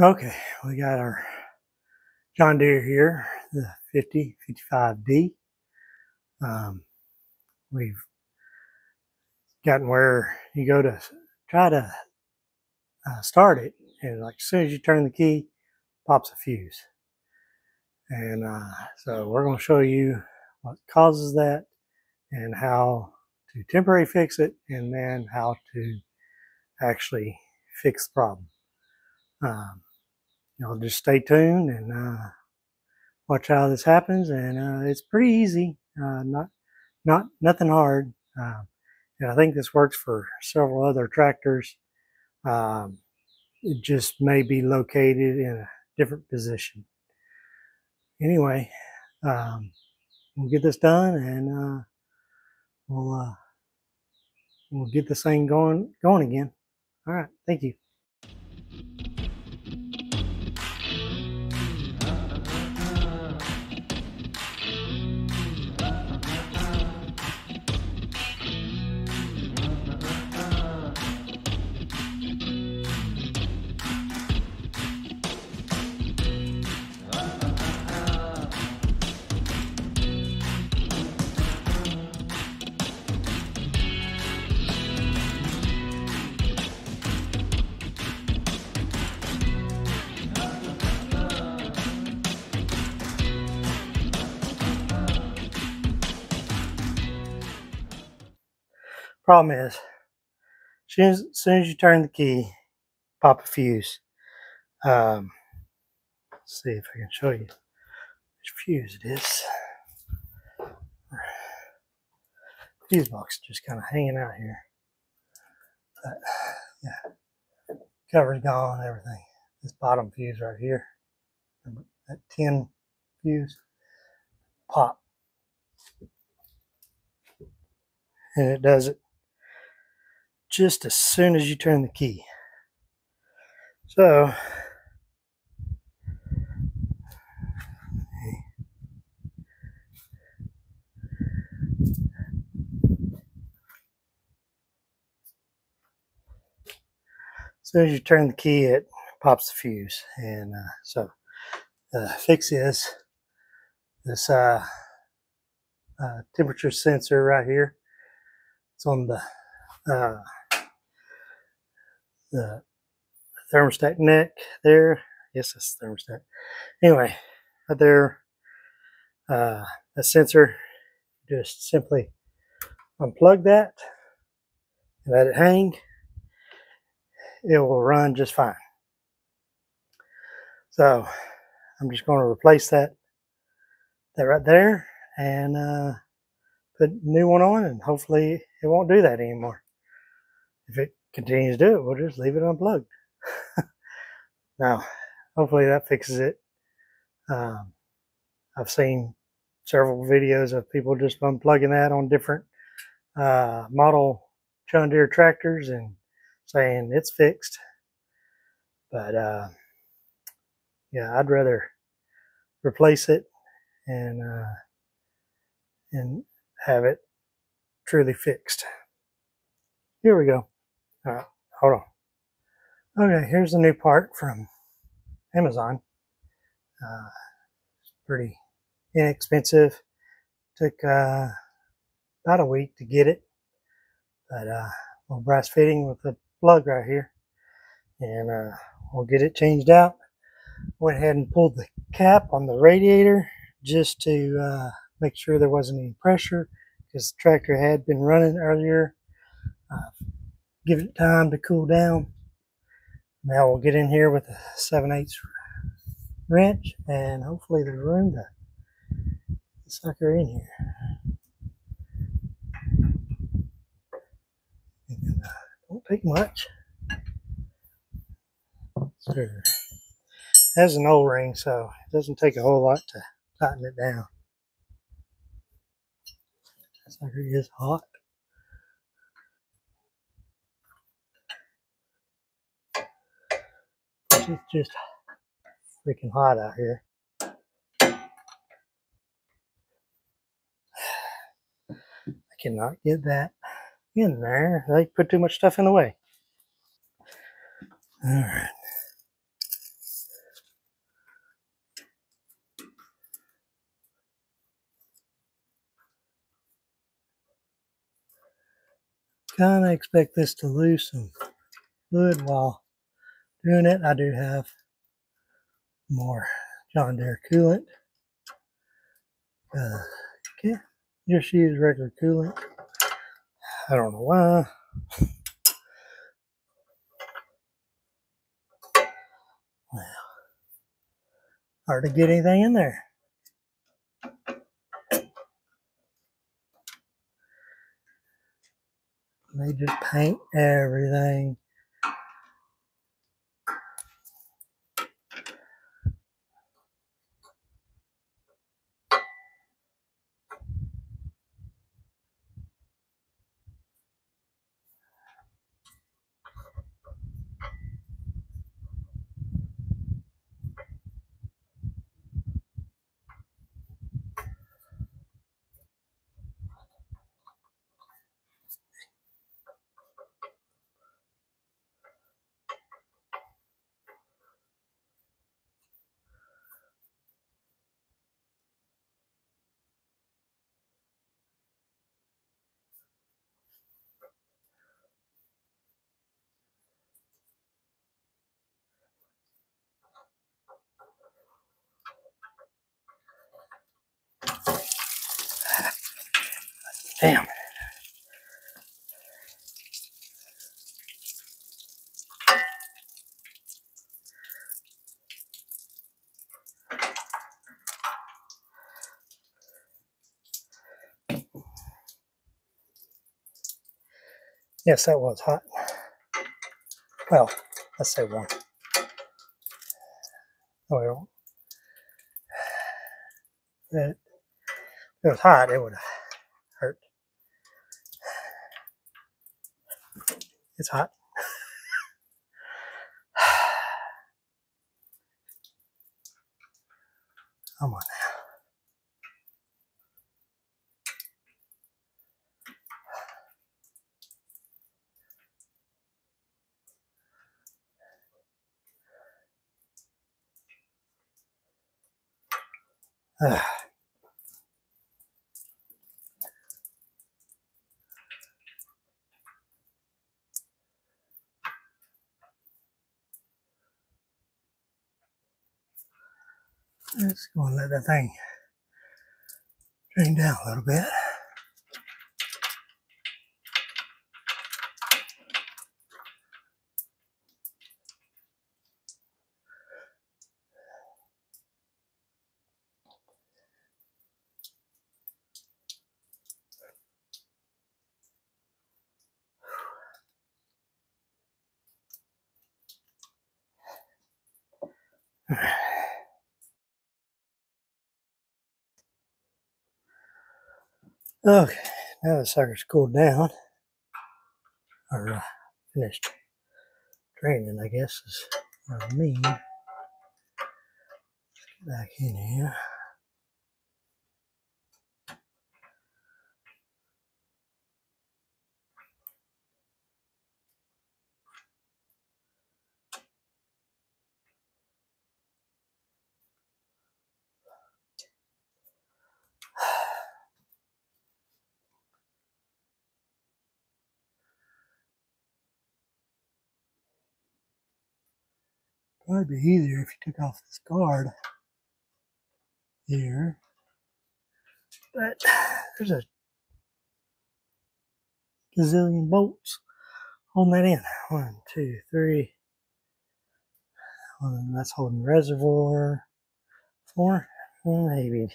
Okay, we got our John Deere here, the 5055D. Um, we've gotten where you go to try to uh, start it, and like as soon as you turn the key, pops a fuse. And uh, so we're going to show you what causes that and how to temporarily fix it, and then how to actually fix the problem. Um, y'all just stay tuned and uh, watch how this happens. And uh, it's pretty easy, uh, not not nothing hard. Um, and I think this works for several other tractors. Um, it just may be located in a different position. Anyway, um, we'll get this done and uh, we'll uh, we'll get this thing going going again. All right, thank you. Problem is, soon as, soon as you turn the key, pop a fuse. Um, let's see if I can show you which fuse it is. Fuse box just kind of hanging out here. But yeah, cover's gone, everything. This bottom fuse right here, that tin fuse, pop. And it does it just as soon as you turn the key. So, as soon as you turn the key, it pops the fuse. And uh, so the fix is this uh, uh, temperature sensor right here. It's on the uh, the thermostat neck there. Yes, that's the thermostat. Anyway, right there, uh, a sensor, just simply unplug that and let it hang. It will run just fine. So I'm just going to replace that, that right there and uh, put a new one on and hopefully it won't do that anymore. If it continues to do it, we'll just leave it unplugged. now, hopefully that fixes it. Um, I've seen several videos of people just unplugging that on different uh, model John Deere tractors and saying it's fixed. But uh, yeah, I'd rather replace it and uh, and have it truly fixed. Here we go. Uh, hold on. Okay, here's the new part from Amazon. Uh, it's pretty inexpensive. Took uh, about a week to get it, but uh, little brass fitting with the plug right here, and uh, we'll get it changed out. Went ahead and pulled the cap on the radiator just to uh, make sure there wasn't any pressure because the tractor had been running earlier. Uh, give it time to cool down. Now we'll get in here with a 7 8 wrench and hopefully there's room to sucker in here. Don't take much. Sure. Has an O-ring, so it doesn't take a whole lot to tighten it down. That sucker is hot. it's just freaking hot out here. I cannot get that in there. I put too much stuff in the way. All right. Kind of expect this to lose some fluid while doing it. I do have more John Deere coolant. Uh, okay, just use regular coolant. I don't know why. Well, hard to get anything in there. They just paint everything. Damn. Yes, that was hot. Well, let's say one. Oil. Oh, that if it was hot, it would It's hot. Come on now. Let's go and let that thing drain down a little bit. Okay, now the sucker's cooled down, or uh, finished draining, I guess is what I mean. Let's get back in here. Probably be easier if you took off this guard here. But there's a gazillion bolts holding that in. One, two, three. One, that's holding reservoir. Four, maybe.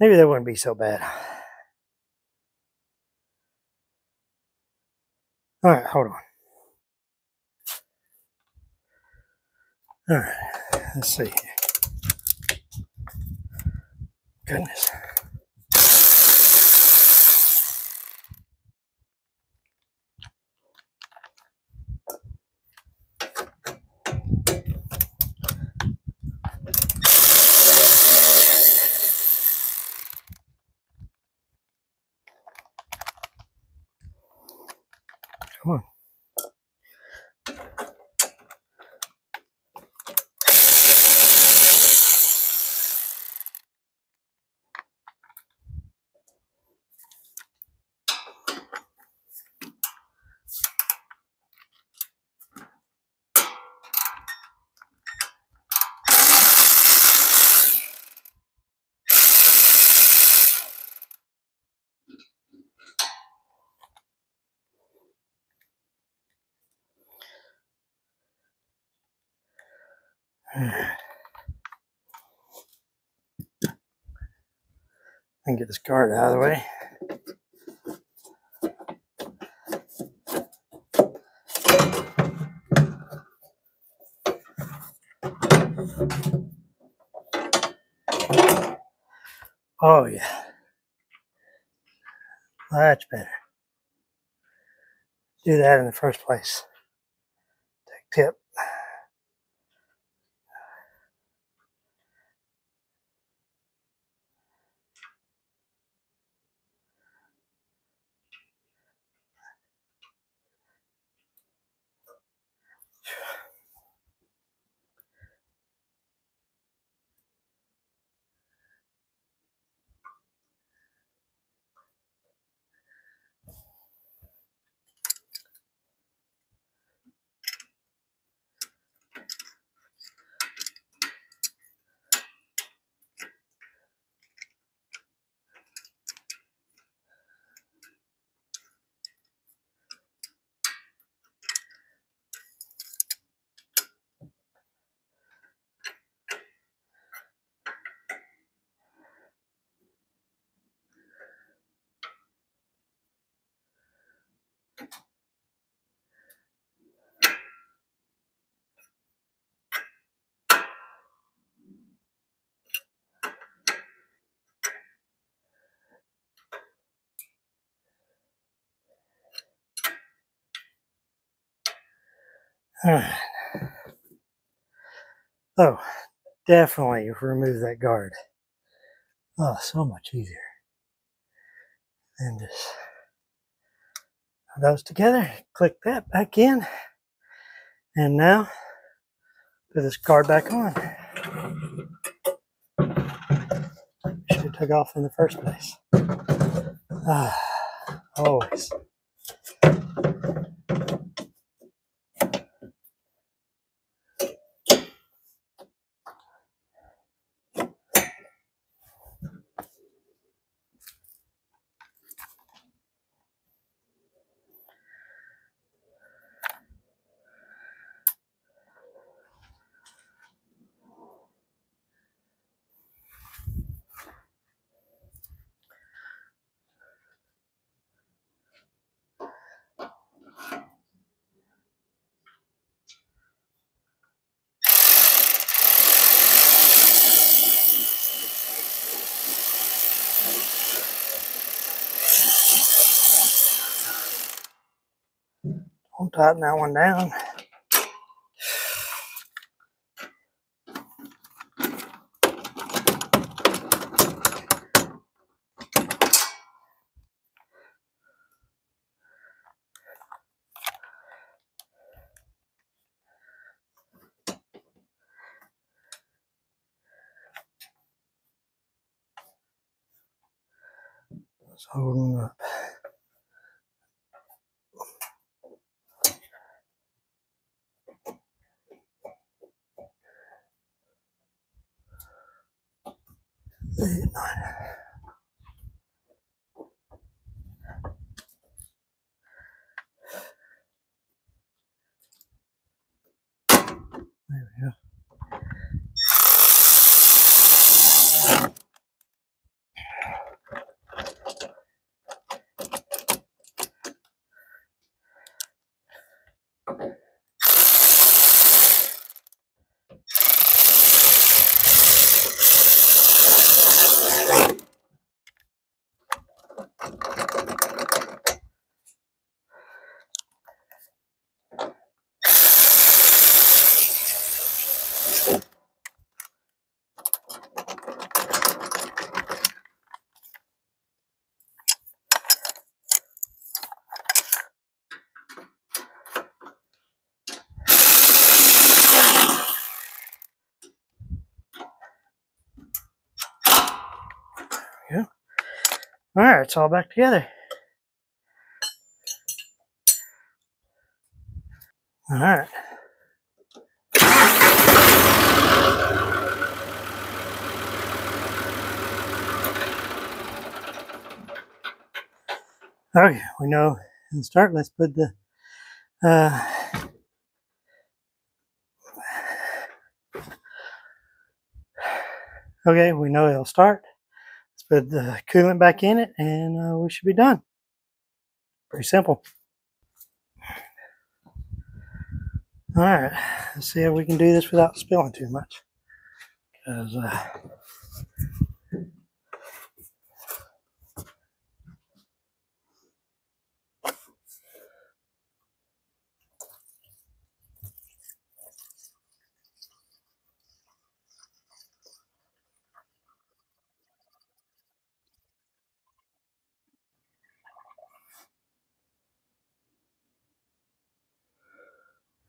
Maybe that wouldn't be so bad. All right, hold on. All right, let's see. Goodness. Come on. And get this guard out of the way. Oh yeah. Much better. Do that in the first place. Take tip. All right. Oh, definitely remove that guard. Oh, so much easier. And just those together, click that back in, and now put this guard back on. Should have took off in the first place. Ah, always. Tighten that one down. Let's hold them up. All right, it's all back together. All right. Okay, we know the start. Let's put the uh, Okay, we know it'll start. Put the coolant back in it and uh, we should be done. Pretty simple. All right, let's see if we can do this without spilling too much. Because uh,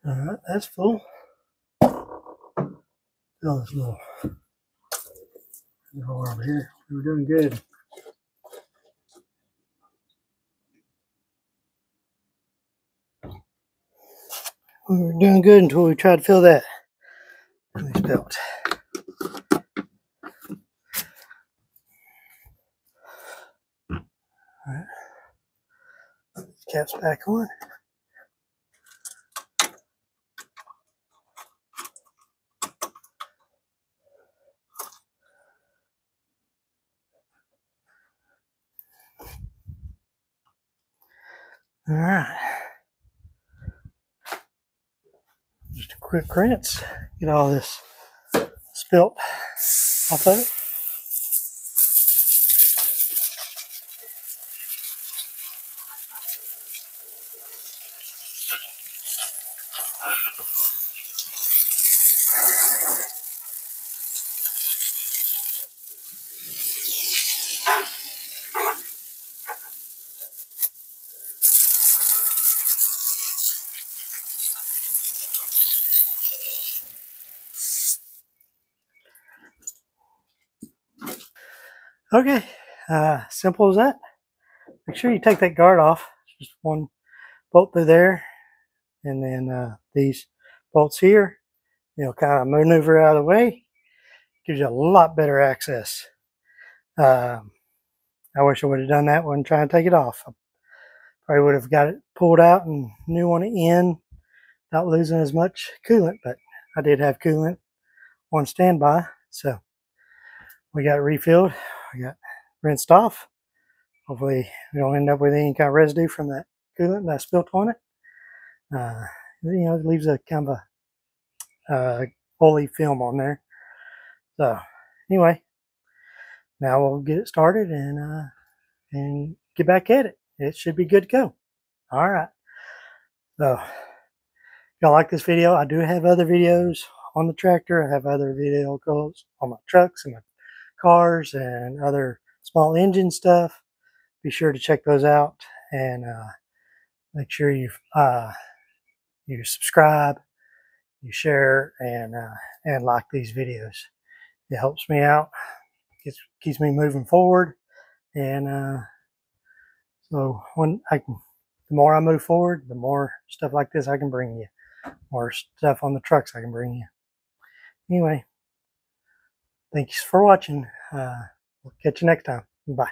All right, that's full. Fill this little drawer over here. We're doing good. We were doing good until we tried to fill that. We spilled. All right. Caps back on. All right. Just a quick rinse. Get all this spilt off of it. Okay, uh, simple as that. Make sure you take that guard off. Just one bolt through there, and then uh, these bolts here. You'll kind of maneuver out of the way. Gives you a lot better access. Um, I wish I would have done that when trying to take it off. I probably would have got it pulled out and new one in without losing as much coolant, but I did have coolant on standby, so we got refilled. I got rinsed off. Hopefully we don't end up with any kind of residue from that coolant that I spilt on it. Uh, you know, it leaves a kind of a uh, oily film on there. So anyway, now we'll get it started and uh, and get back at it. It should be good to go. All right. So y'all like this video? I do have other videos on the tractor. I have other video calls on my trucks and my cars and other small engine stuff. Be sure to check those out and uh, make sure you uh, you subscribe, you share, and uh, and like these videos. It helps me out, keeps keeps me moving forward, and uh, so when I can, the more I move forward, the more stuff like this I can bring you, more stuff on the trucks I can bring you. Anyway, Thanks for watching. Uh, we'll catch you next time. Bye.